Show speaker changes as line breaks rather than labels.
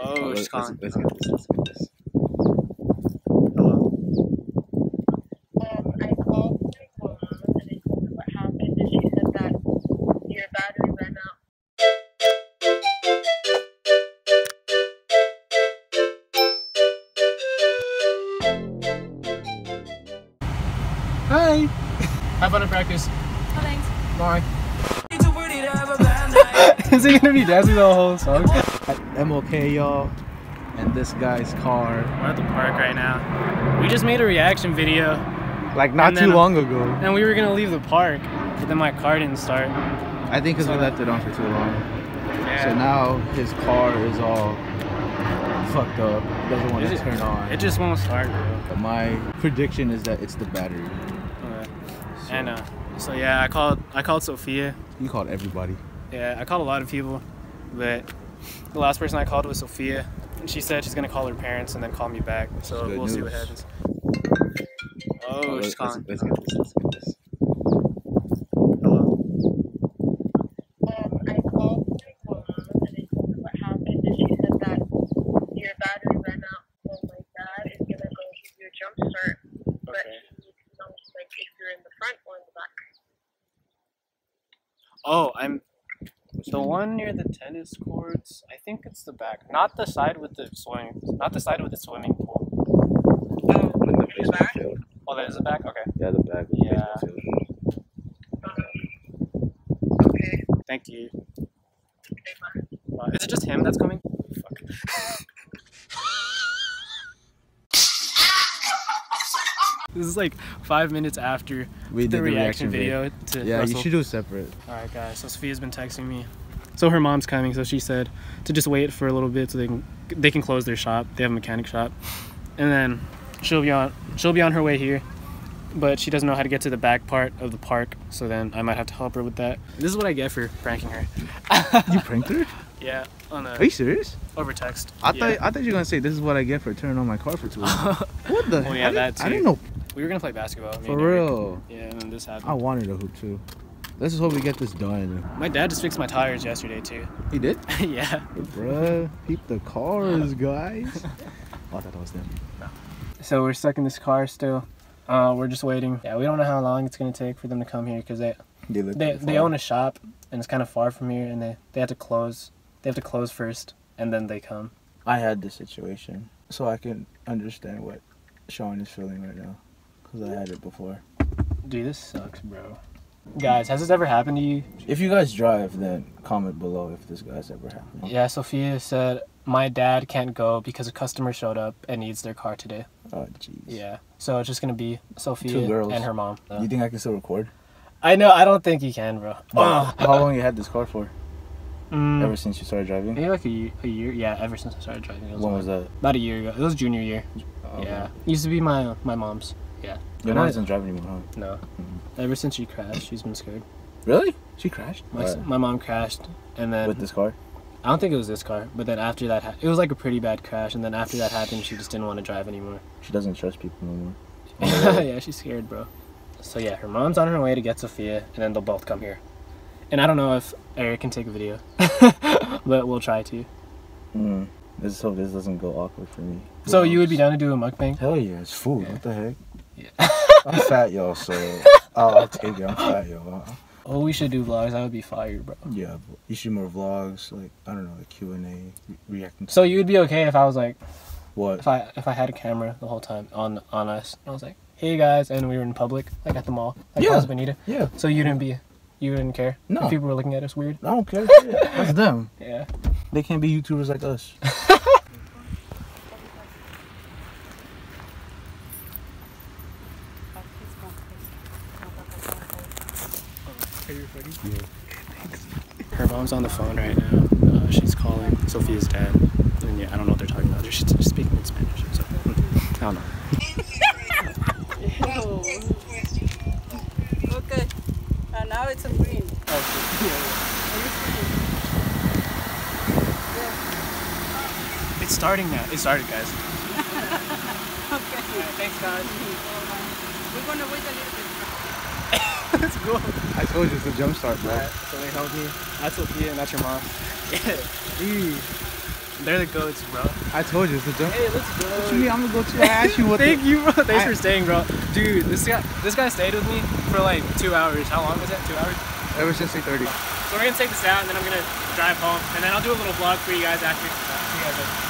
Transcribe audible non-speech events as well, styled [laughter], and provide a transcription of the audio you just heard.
Oh, she's
let's,
calling.
let's get this. Let's get this.
Hello.
Um, I called my mom and I told her what happened, and she said that your battery ran out.
Hi. Have fun in practice.
Oh, thanks.
Bye. [laughs] Is he gonna be dancing the whole song?
MLK, y'all, and this guy's car.
We're at the park right now. We just made a reaction video,
Like not too
then-
long ago.
and we were gonna leave the park, but then my car didn't start.
I think because we left it on for too long.
Yeah.
So now his car is all fucked up. Doesn't want
It
to
just-
turn on.
It just won't start, bro.
But my prediction is that it's the battery.
Okay.
So
And uh, so yeah, I called. I called Sophia.
you called everybody.
Yeah, I called a lot of people, but the last person I called was Sophia, and she said she's gonna call her parents and then call me back. So we'll see what happens. Oh,
let's,
she's calling.
let's, let's get this. Let's get this.
Hello.
Um, I called my mom and I told her what happened, and she said that your battery ran out. So my dad is gonna go give you a jump start, but
Okay.
he needs to know like if you're in the front or in the back.
Oh, I'm
What's
the one near the tennis courts. I think it's the back, not the side with the swimming, not the side with the swimming pool.
Oh,
the baseball
back.
field.
Oh, there's a back. Okay.
Yeah, the back. The
Yeah.
baseball field.
Um, okay.
Thank you.
Okay, bye.
Is it just him that's coming? Fuck. This is like five minutes after
We
the
did
reaction,
video.
video to
Yeah,
Russell.
you should do it separate.
All right, guys. So Sophia's been texting me. So her mom's coming. So she said to just wait for a little bit so they can they can close their shop. They have a mechanic shop, and then she'll be on she'll be on her way here. But she doesn't know how to get to the back part of the park, so then I might have to help her with that. This is what I get for pranking her. [laughs]
You pranked her?
Yeah, on a
Are you serious?
over text.
I
yeah.
thought I thought you were gonna say this is what I get for turning on my car for too long. [laughs] what the?
Well, yeah,
I didn't,
that
I didn't know.
We were gonna play basketball.
For
and Eric.
real.
Yeah, and then this happened.
I wanted a hoop too. Let's just hope we get this done.
My dad just fixed my tires yesterday too.
He did? [laughs]
yeah.
Bruh, peep the cars, guys. [laughs] oh, I thought that was them. No.
So we're stuck in this car still. Uh, we're just waiting. Yeah, we don't know how long it's gonna take for them to come here because they
They
they, they own a shop and it's kind of far from here and they they have to close. They have to close first and then they come.
I had this situation, so I can understand what Shaun is feeling right now, because I had it before.
Dude, this sucks, bro. Guys, has this ever happened to you?
If you guys drive, then comment below if this guy's ever happened.
Yeah, Sophia said my dad can't go because a customer showed up and needs their car today.
Oh, jeez.
Yeah, so it's just gonna be Sophia and her mom.
You think I can still record?
I know. I don't think you can, bro.
How long you had this car for?
Mm,
Ever since you started driving?
maybe like a year, a year. Yeah, ever since I started driving. Was
When
like-
was that?
About a year ago. It was junior year.
Oh,
Yeah.
okay.
Used to be my my mom's.
Your mom doesn't drive anymore, huh?
No. Ever since she crashed, she's been scared.
Really? She crashed?
My,
What?
my mom crashed, and then
With this car?
I don't think it was this car, but then after that, it was like a pretty bad crash, and then after that happened, she just didn't want to drive anymore.
She doesn't trust people no more. [laughs]
yeah, she's scared, bro. So yeah, her mom's on her way to get Sophia, and then they'll both come here. And I don't know if Eric can take a video, [laughs] but we'll try to.
Mm. Let's hope this doesn't go awkward for me.
So you would be down to do a mukbang?
Hell yeah, it's food.
Yeah.
What the heck?
Yeah.
I'm fat, y'all, so [laughs] I'll, I'll take it. I'm fat, y'all.
Oh, we should do vlogs. That would be fire, bro.
Yeah, but you should do more vlogs, like I don't know, like Q and A, re- reacting.
So you would be okay if I was like,
what?
if I if I had a camera the whole time on on us, and I was like, hey guys, and we were in public, like at the mall, like
Yeah.
Plaza Bonita.
Yeah,
So you didn't be, you didn't care.
No.
If people were looking at us weird.
I don't care. Yeah, [laughs] That's them.
Yeah.
They can't be YouTubers like us. [laughs]
Her mom's on the phone right now. Uh, she's calling Sophia's dad. And yeah, I don't know what they're talking about. They're just speaking in Spanish. So [laughs] I don't know. [laughs]
Okay. And now it's a green. [laughs]
It's starting now. It started, guys.
Okay.
thanks, guys.
We're gonna wait a little bit.
I told you it's a jump start, bro.
Alright, so they helped me. That's Sophia and that's your mom. [laughs] Yeah.
Eee.
They're the goats, bro.
I told you it's a jump.
Hey, let's go.
What you mean I'm gonna go too? I asked you what. [laughs]
Thank
the,
you, bro. Thanks
I-
for staying, bro. Dude, this guy, this guy stayed with me for like two hours. How long was that? Two hours.
Ever since 8:30.
So we're gonna take this out, and then I'm gonna drive home, and then I'll do a little vlog for you guys after. See you guys later.